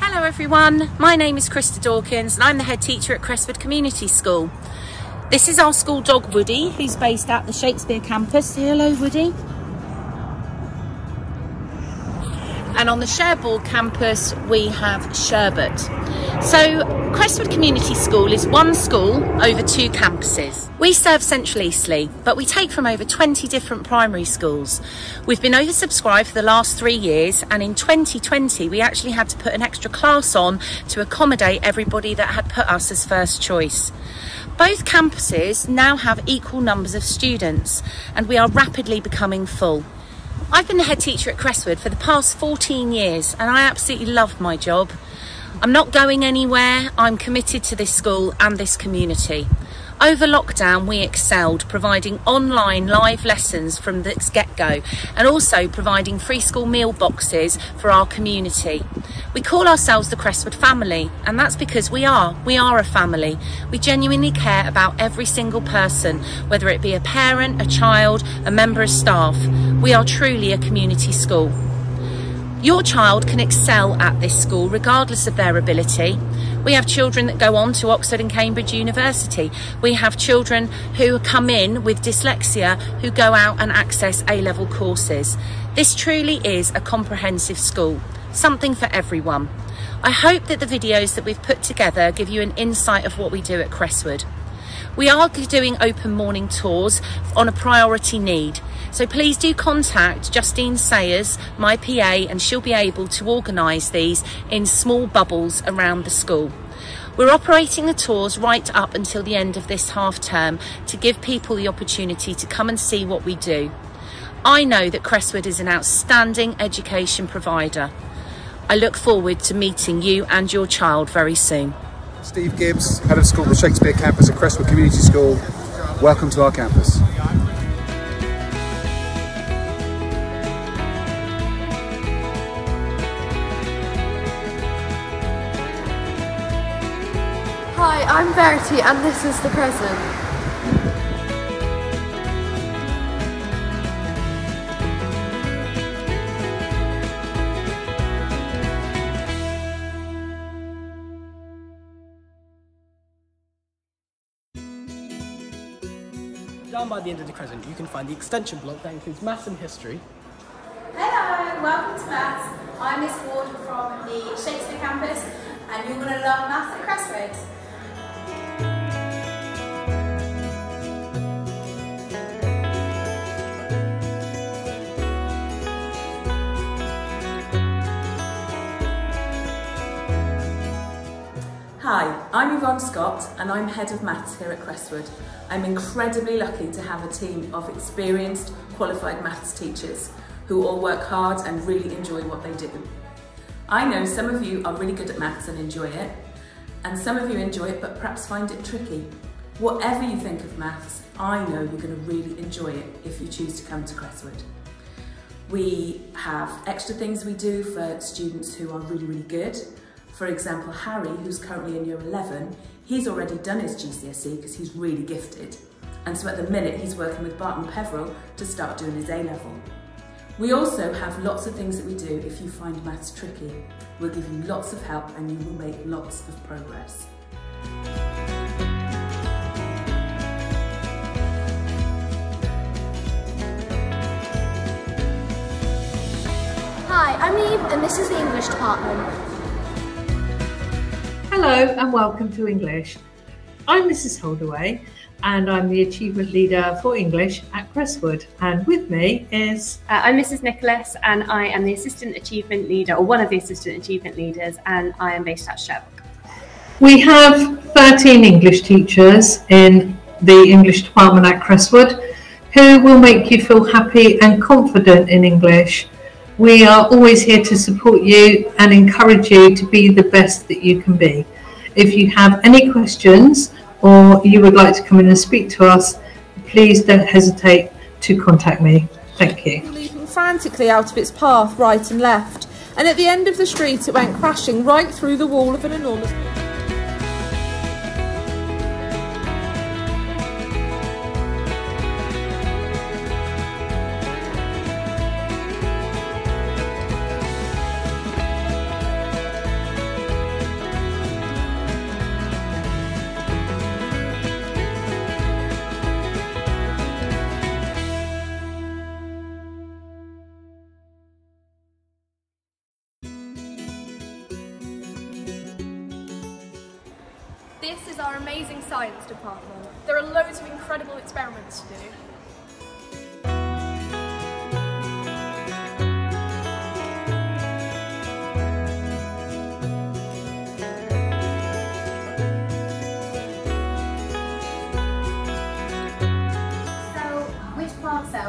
Hello everyone, my name is Krista Dawkins and I'm the head teacher at Crestwood Community School. This is our school dog Woody who's based at the Shakespeare campus. Say hello Woody. And on the Cherbourg campus we have Sherbet. So Crestwood Community School is one school over two campuses. We serve Central Eastleigh, but we take from over 20 different primary schools. We've been oversubscribed for the last three years, and in 2020 we actually had to put an extra class on to accommodate everybody that had put us as first choice. Both campuses now have equal numbers of students, and we are rapidly becoming full. I've been the head teacher at Crestwood for the past 14 years and I absolutely love my job. I'm not going anywhere, I'm committed to this school and this community. Over lockdown, we excelled, providing online live lessons from the get go and also providing free school meal boxes for our community. We call ourselves the Crestwood family, and that's because we are. We are a family. We genuinely care about every single person, whether it be a parent, a child, a member of staff. We are truly a community school. Your child can excel at this school regardless of their ability. We have children that go on to Oxford and Cambridge University. We have children who come in with dyslexia who go out and access A-level courses. This truly is a comprehensive school, something for everyone. I hope that the videos that we've put together give you an insight of what we do at Crestwood. We are doing open morning tours on a priority need. So please do contact Justine Sayers, my PA, and she'll be able to organise these in small bubbles around the school. We're operating the tours right up until the end of this half term to give people the opportunity to come and see what we do. I know that Crestwood is an outstanding education provider. I look forward to meeting you and your child very soon. Steve Gibbs, Head of School, the Shakespeare Campus at Crestwood Community School. Welcome to our campus. Hi, I'm Verity and this is the present. Down by the end of the crescent, you can find the extension block that includes maths and history. Hello, welcome to Maths. I'm Miss Ward from the Shakespeare campus and you're going to love Maths at Crestwood. Scott and I'm Head of Maths here at Crestwood. I'm incredibly lucky to have a team of experienced, qualified maths teachers who all work hard and really enjoy what they do. I know some of you are really good at maths and enjoy it, and some of you enjoy it but perhaps find it tricky. Whatever you think of maths, I know you're going to really enjoy it if you choose to come to Crestwood. We have extra things we do for students who are really, really good, for example, Harry, who's currently in year 11, he's already done his GCSE because he's really gifted. And so at the minute, he's working with Barton Peveril to start doing his A-level. We also have lots of things that we do if you find maths tricky. We'll give you lots of help and you will make lots of progress. Hi, I'm Eve and this is the English department. Hello and welcome to English. I'm Mrs Holdaway and I'm the Achievement Leader for English at Crestwood. And with me is... Uh, I'm Mrs Nicholas and I am the Assistant Achievement Leader, or one of the Assistant Achievement Leaders, and I am based at Cherbourg. We have 13 English teachers in the English department at Crestwood who will make you feel happy and confident in English we are always here to support you and encourage you to be the best that you can be. If you have any questions or you would like to come in and speak to us, please don't hesitate to contact me. Thank you. Leaping frantically out of its path, right and left, and at the end of the street it went crashing right through the wall of an enormous. Our amazing science department. There are loads of incredible experiments to do.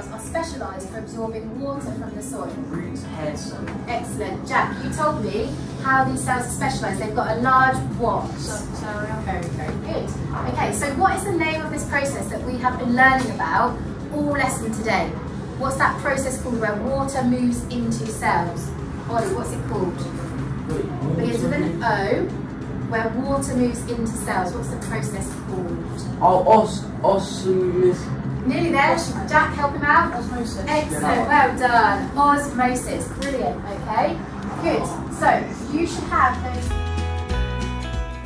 Cells are specialised for absorbing water from the soil? Root heads. Excellent. Jack, you told me how these cells are specialised. They've got a large what? Very, very good. Okay, so what is the name of this process that we have been learning about all lesson today? What's that process called where water moves into cells? Ollie, what's it called? Begins with an O, where water moves into cells. What's the process called? Oh, os, osmosis. Nearly there. Jack, help him out. Osmosis. Excellent. Well done. Osmosis. Brilliant. Okay. Good. So you should have those.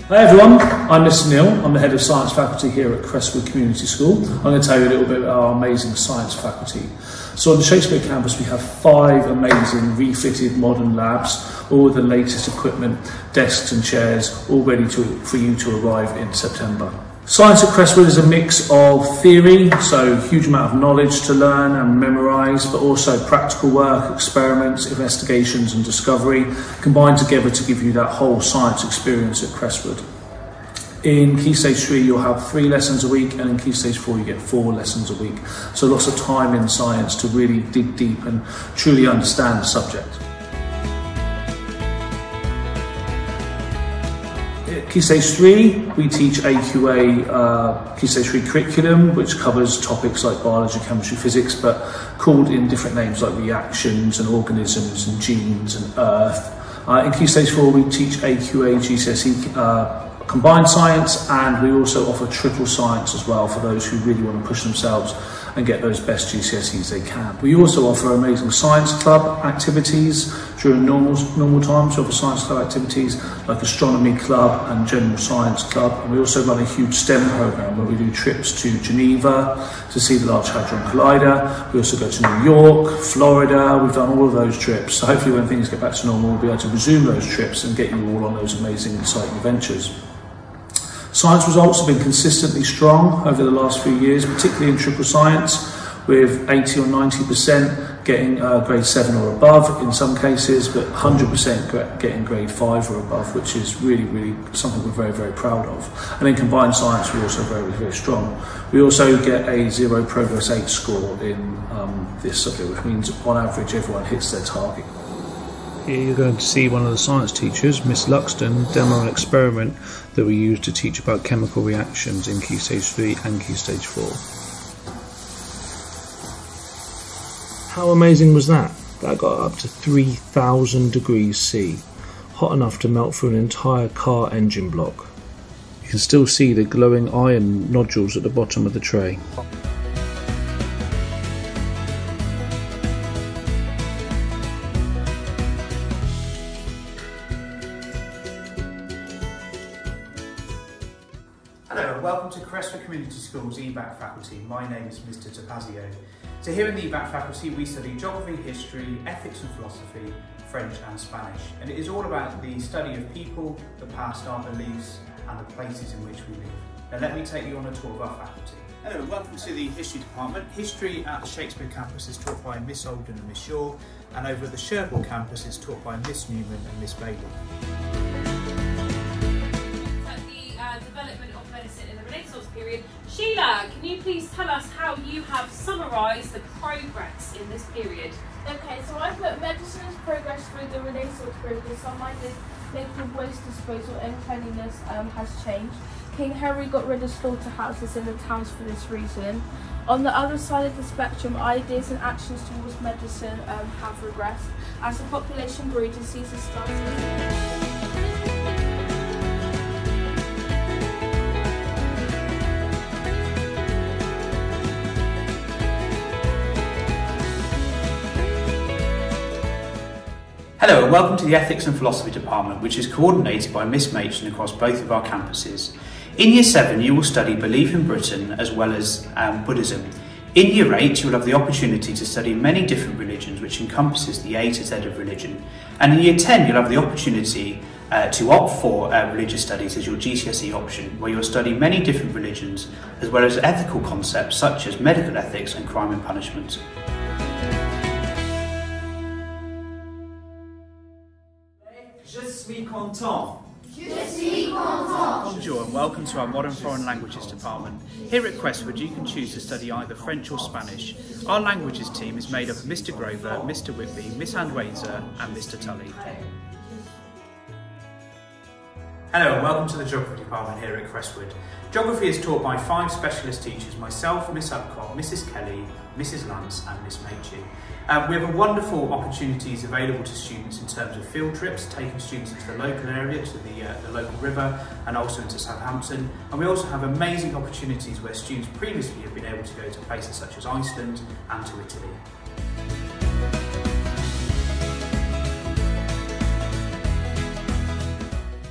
Hi everyone, I'm Mr Neil. I'm the head of science faculty here at Crestwood Community School. I'm going to tell you a little bit about our amazing science faculty. So on the Shakespeare campus we have five amazing refitted modern labs, all with the latest equipment, desks and chairs, all ready to, for you to arrive in September. Science at Crestwood is a mix of theory, so huge amount of knowledge to learn and memorise, but also practical work, experiments, investigations and discovery combined together to give you that whole science experience at Crestwood. In Key Stage 3 you'll have three lessons a week and in Key Stage 4 you get four lessons a week. So lots of time in science to really dig deep and truly understand the subject. Key Stage 3, we teach AQA uh, Key Stage 3 curriculum, which covers topics like biology, chemistry, physics, but called in different names like reactions and organisms and genes and earth. Uh, in Key Stage 4, we teach AQA GCSE uh, combined science, and we also offer triple science as well for those who really want to push themselves and get those best GCSEs they can. We also offer amazing science club activities during normal, normal times. We offer science club activities like astronomy club and general science club. And we also run a huge STEM program where we do trips to Geneva to see the Large Hadron Collider. We also go to New York, Florida. We've done all of those trips. So hopefully when things get back to normal, we'll be able to resume those trips and get you all on those amazing, exciting adventures. Science results have been consistently strong over the last few years, particularly in triple science, with 80 or 90% getting uh, grade 7 or above in some cases, but 100% getting grade 5 or above, which is really, really something we're very, very proud of. And in combined science, we're also very, very strong. We also get a zero progress 8 score in um, this subject, which means on average everyone hits their target. Here you're going to see one of the science teachers, Miss Luxton, demo an experiment that we use to teach about chemical reactions in Key Stage 3 and Key Stage 4. How amazing was that? That got up to 3000 degrees C, hot enough to melt through an entire car engine block. You can still see the glowing iron nodules at the bottom of the tray. School's EBacc faculty. My name is Mr Tapazio. So here in the EBacc faculty we study geography, history, ethics and philosophy, French and Spanish. And it is all about the study of people, the past, our beliefs and the places in which we live. Now let me take you on a tour of our faculty. Hello welcome to the History Department. History at the Shakespeare campus is taught by Miss Olden and Miss Shaw and over at the Cherbourg campus is taught by Miss Newman and Miss Bailey. Period. Sheila, can you please tell us how you have summarised the progress in this period? Okay, so I put medicine's progress through the Renaissance period because some making of waste disposal and cleanliness um, has changed. King Henry got rid of slaughterhouses in the towns for this reason. On the other side of the spectrum, ideas and actions towards medicine um, have regressed. As the population grew, diseases started. Hello and welcome to the Ethics and Philosophy Department, which is coordinated by Miss Machen across both of our campuses. In Year 7, you will study belief in Britain as well as um, Buddhism. In Year 8, you will have the opportunity to study many different religions, which encompasses the A to Z of religion. And in Year 10, you'll have the opportunity uh, to opt for uh, religious studies as your GCSE option, where you'll study many different religions as well as ethical concepts such as medical ethics and crime and punishment. Suis content. Je. Bonjour and welcome to our Modern Foreign Languages department. Here at Crestwood you can choose to study either French or Spanish. Our languages team is made up of Mr Grover, Mr Whitby, Miss Handwazer and Mr Tully. Hello and welcome to the Geography department here at Crestwood. Geography is taught by five specialist teachers, myself, Miss Upcott, Mrs Kelly, Mrs Lance and Miss Machin. Um, we have wonderful opportunities available to students in terms of field trips, taking students into the local area, to the, uh, the local river and also into Southampton. And we also have amazing opportunities where students previously have been able to go to places such as Iceland and to Italy.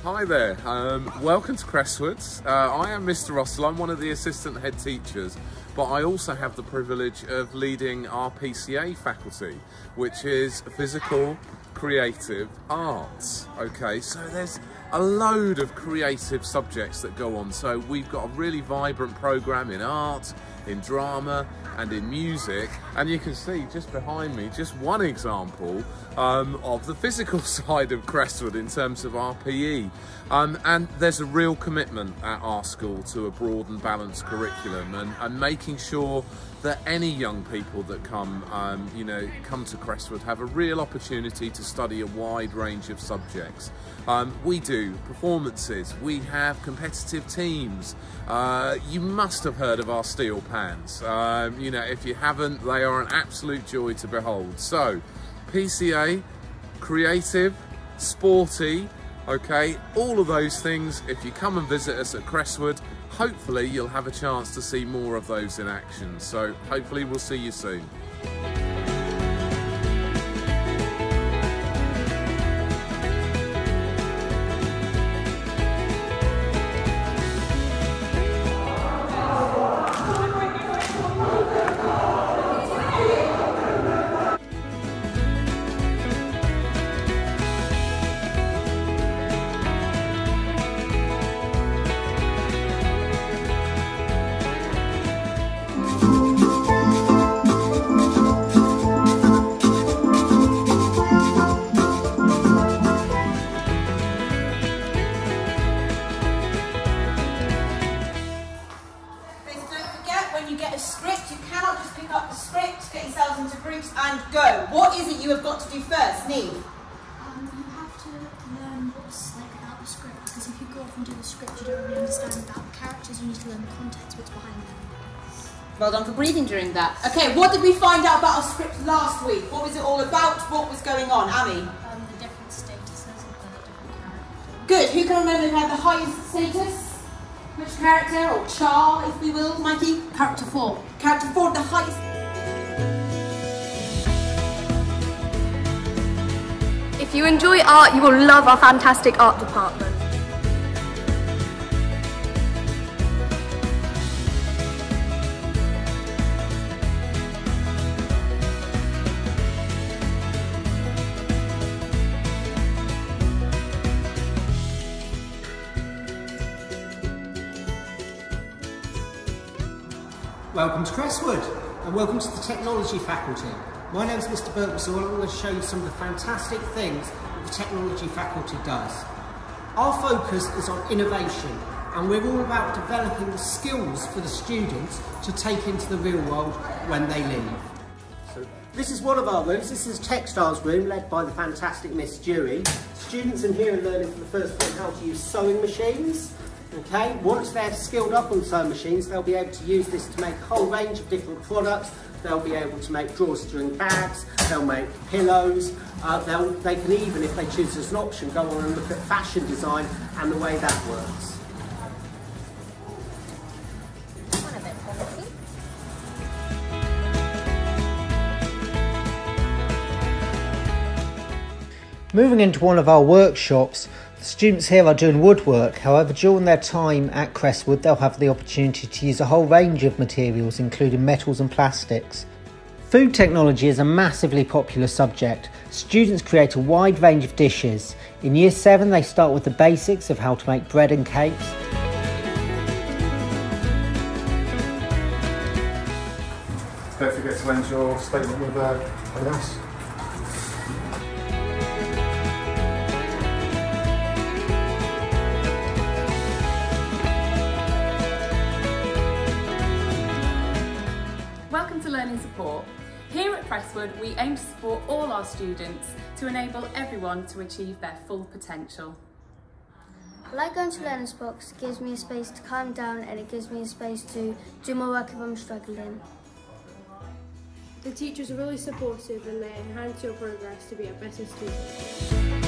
Hi there, um, welcome to Crestwood. Uh, I am Mr Russell, I'm one of the assistant head teachers, but I also have the privilege of leading our PCA faculty, which is Physical Creative Arts. Okay, so there's a load of creative subjects that go on, so we've got a really vibrant programme in art, in drama and in music and you can see just behind me just one example um, of the physical side of Crestwood in terms of our PE um, and there's a real commitment at our school to a broad and balanced curriculum and, and making sure that any young people that come, um, you know, come to Crestwood have a real opportunity to study a wide range of subjects. Um, we do performances, we have competitive teams. Uh, you must have heard of our steel pans. Um, you know, if you haven't, they are an absolute joy to behold. So, PCA, creative, sporty, okay, all of those things, if you come and visit us at Crestwood, hopefully you'll have a chance to see more of those in action. So hopefully we'll see you soon. If you go do the script, you don't really understand about the characters. You need to learn the context, what's behind them. Well done for breathing during that. Okay, what did we find out about our script last week? What was it all about? What was going on? Amy? Um, the different statuses of the different characters. Good. Who can remember who had the highest status? Which character, or char, if we will, Mikey? Character four. Character four, the highest. If you enjoy art, you will love our fantastic art department. Welcome to Crestwood and welcome to the Technology Faculty. My name is Mr Birkensall and I'm going to show you some of the fantastic things that the Technology Faculty does. Our focus is on innovation and we're all about developing the skills for the students to take into the real world when they leave. This is one of our rooms. This is textiles room led by the fantastic Miss Dewey. Students in here are learning for the first time how to use sewing machines. Okay, once they're skilled up on sewing machines, they'll be able to use this to make a whole range of different products. They'll be able to make drawstring bags, they'll make pillows, uh, they can even, if they choose as an option, go on and look at fashion design and the way that works. Moving into one of our workshops, students here are doing woodwork. However, during their time at Crestwood, they'll have the opportunity to use a whole range of materials, including metals and plastics. Food technology is a massively popular subject. Students create a wide range of dishes. In Year 7 they start with the basics of how to make bread and cakes. Don't forget to end your statement with uh, a yes. Here at Crestwood, we aim to support all our students to enable everyone to achieve their full potential. I like going to Learner's Box. It gives me a space to calm down and it gives me a space to do my work if I'm struggling. The teachers are really supportive and they enhance your progress to be a better student.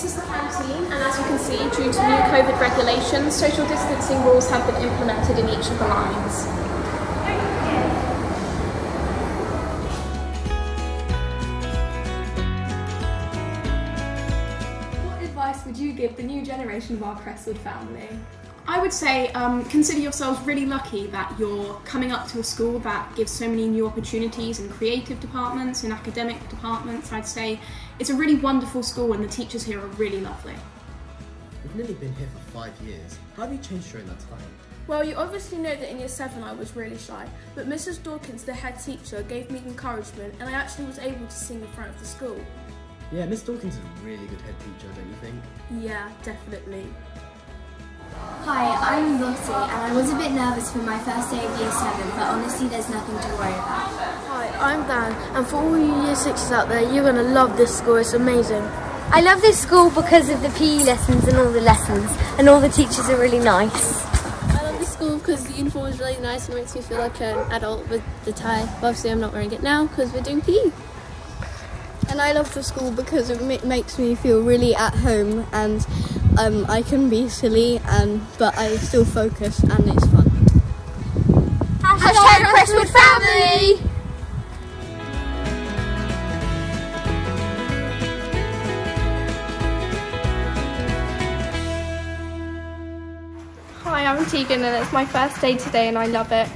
This is the canteen, and as you can see, due to new COVID regulations, social distancing rules have been implemented in each of the lines. What advice would you give the new generation of our Crestwood family? I would say um, consider yourselves really lucky that you're coming up to a school that gives so many new opportunities in creative departments, in academic departments. I'd say it's a really wonderful school and the teachers here are really lovely. We've nearly been here for five years. How have you changed during that time? Well, you obviously know that in year seven I was really shy, but Mrs. Dawkins, the head teacher, gave me encouragement and I actually was able to sing in front of the school. Yeah, Miss Dawkins is a really good head teacher, don't you think? Yeah, definitely. Hi, I'm Lottie and I was a bit nervous for my first day of year 7 but honestly there's nothing to worry about. Hi, I'm Dan and for all you year 6s out there, you're going to love this school, it's amazing. I love this school because of the PE lessons and all the lessons and all the teachers are really nice. I love this school because the uniform is really nice and makes me feel like an adult with the tie. But obviously I'm not wearing it now because we're doing PE. And I love the school because it makes me feel really at home and um, I can be silly and but I still focus and it's fun. Hashtag Crestwood family! Hi, I'm Tegan and it's my first day today and I love it.